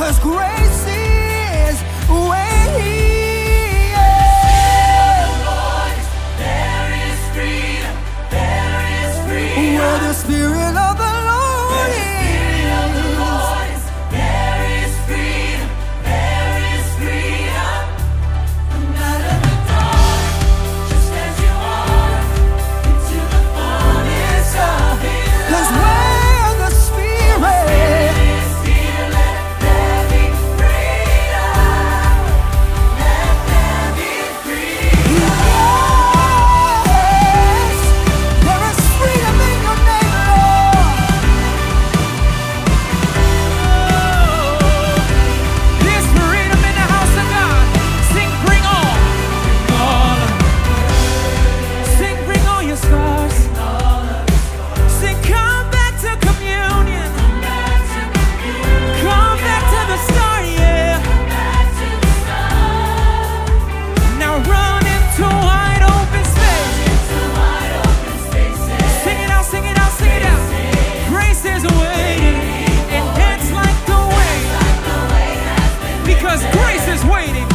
Cause grace Because grace is waiting.